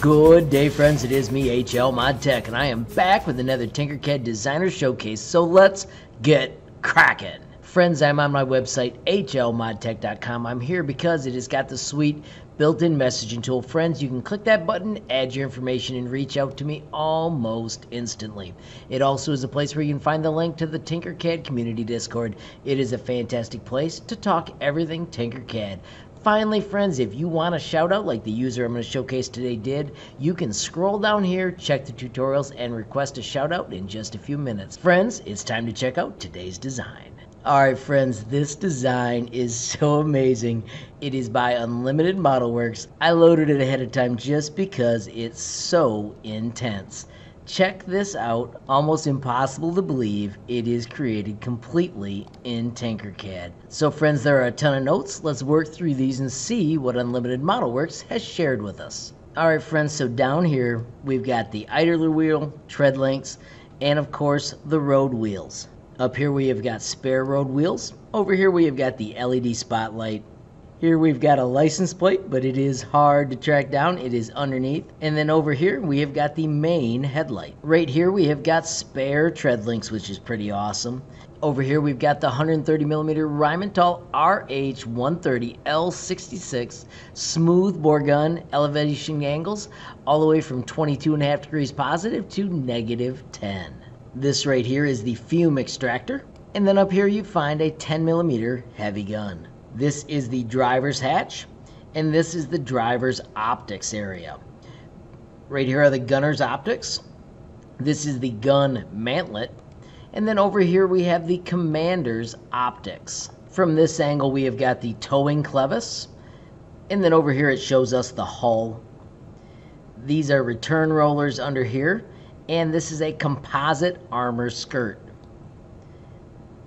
Good day, friends. It is me, HL Mod Tech, and I am back with another Tinkercad Designer Showcase. So let's get cracking. Friends, I'm on my website, hlmodtech.com. I'm here because it has got the sweet built-in messaging tool. Friends, you can click that button, add your information, and reach out to me almost instantly. It also is a place where you can find the link to the Tinkercad Community Discord. It is a fantastic place to talk everything Tinkercad. Finally, friends, if you want a shout out like the user I'm going to showcase today did, you can scroll down here, check the tutorials, and request a shout out in just a few minutes. Friends, it's time to check out today's design. Alright friends, this design is so amazing. It is by Unlimited Model Works. I loaded it ahead of time just because it's so intense. Check this out. Almost impossible to believe it is created completely in Tinkercad. So friends, there are a ton of notes. Let's work through these and see what Unlimited Model Works has shared with us. Alright friends, so down here we've got the idler wheel, tread links, and of course the road wheels. Up here we have got spare road wheels. Over here we have got the LED spotlight here we've got a license plate, but it is hard to track down. It is underneath. And then over here we have got the main headlight. Right here we have got spare tread links, which is pretty awesome. Over here we've got the 130 millimeter Rheinmetall RH130 L66 smooth bore gun elevation angles all the way from 22.5 degrees positive to negative 10. This right here is the fume extractor. And then up here you find a 10 millimeter heavy gun. This is the driver's hatch, and this is the driver's optics area. Right here are the gunner's optics. This is the gun mantlet. And then over here we have the commander's optics. From this angle we have got the towing clevis. And then over here it shows us the hull. These are return rollers under here. And this is a composite armor skirt.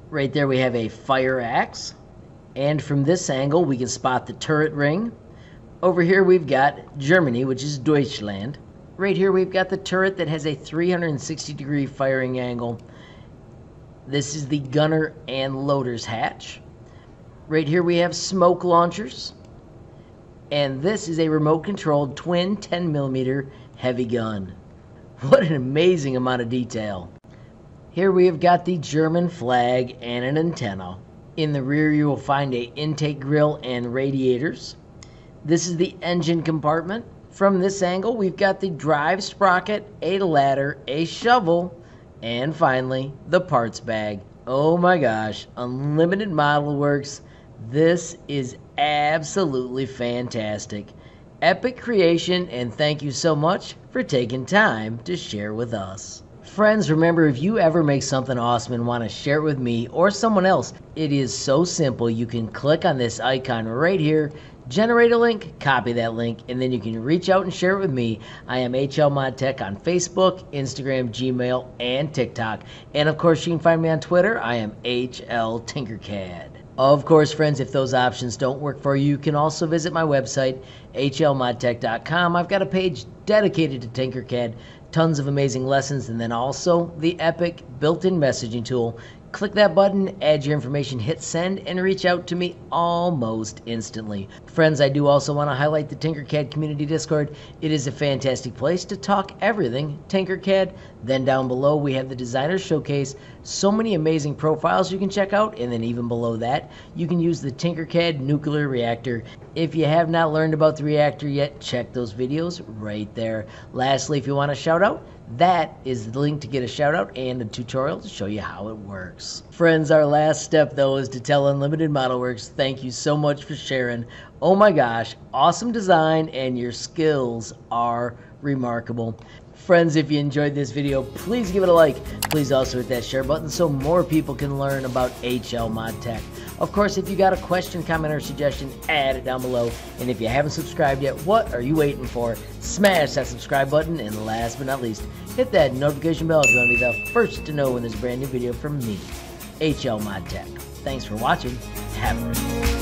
Right there we have a fire axe. And from this angle, we can spot the turret ring. Over here, we've got Germany, which is Deutschland. Right here, we've got the turret that has a 360 degree firing angle. This is the gunner and loader's hatch. Right here, we have smoke launchers. And this is a remote controlled twin 10 millimeter heavy gun. What an amazing amount of detail. Here we have got the German flag and an antenna. In the rear you will find a intake grill and radiators. This is the engine compartment. From this angle we've got the drive sprocket, a ladder, a shovel, and finally the parts bag. Oh my gosh, Unlimited Model Works. This is absolutely fantastic. Epic creation and thank you so much for taking time to share with us. Friends, remember if you ever make something awesome and want to share it with me or someone else, it is so simple. You can click on this icon right here, generate a link, copy that link, and then you can reach out and share it with me. I am HL Mod Tech on Facebook, Instagram, Gmail, and TikTok. And of course, you can find me on Twitter. I am HL Tinkercad. Of course, friends, if those options don't work for you, you can also visit my website, hlmodtech.com. I've got a page dedicated to Tinkercad tons of amazing lessons, and then also the epic built in messaging tool Click that button, add your information, hit send, and reach out to me almost instantly. Friends, I do also want to highlight the Tinkercad Community Discord. It is a fantastic place to talk everything Tinkercad. Then down below, we have the Designer Showcase. So many amazing profiles you can check out, and then even below that, you can use the Tinkercad Nuclear Reactor. If you have not learned about the reactor yet, check those videos right there. Lastly, if you want a shout out, that is the link to get a shout out and a tutorial to show you how it works. Friends, our last step though is to tell Unlimited Model Works thank you so much for sharing. Oh my gosh, awesome design and your skills are remarkable. Friends, if you enjoyed this video, please give it a like. Please also hit that share button so more people can learn about HL Mod Tech. Of course, if you got a question, comment, or suggestion, add it down below. And if you haven't subscribed yet, what are you waiting for? Smash that subscribe button, and last but not least, hit that notification bell if you want to be the first to know when there's a brand new video from me, HL Mod Tech. Thanks for watching. Have a great day.